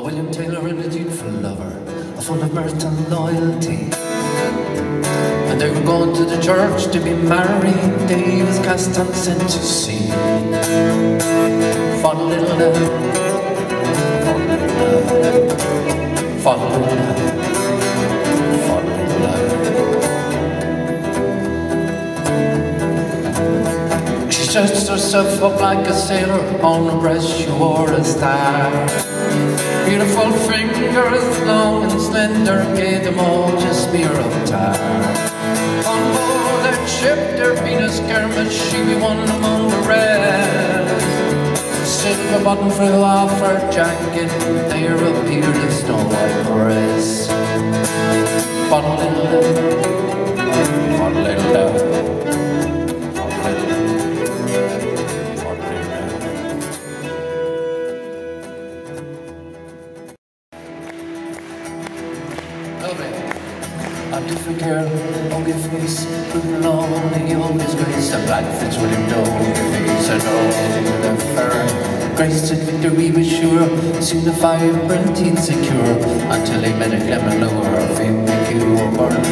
A William Taylor and a dutiful lover, a full of mirth and loyalty. And they were going to the church to be married. They was cast and sent to sea. Fun little love, fun little love, fun little love. She dressed herself up like a sailor, on her breast she wore a star. Beautiful fingers, long and slender, gave them all just smear of tar. On board that ship there been a skirmish, she be one among the rest. Silver button flew off her jacket, there appeared a snow white dress. Fun A different girl, only face, with lonely, always grace. A black Fitzwilliam Dole, face and all the fur. Grace and victory was sure, soon the vibrant insecure, until he met a clever lover, fame make you a burn.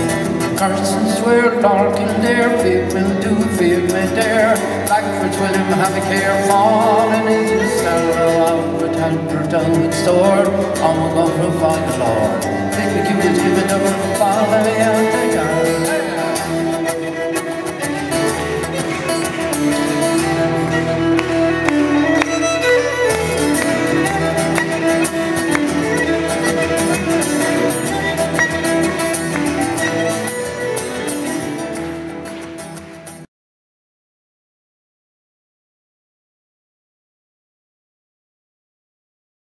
Carsons were dark in there, will do, fame may dare. Black Fitzwilliam have a care, fallen into the sorrow, with sword, on the go find the Lord. Think we can just give it over, follow me out the yard.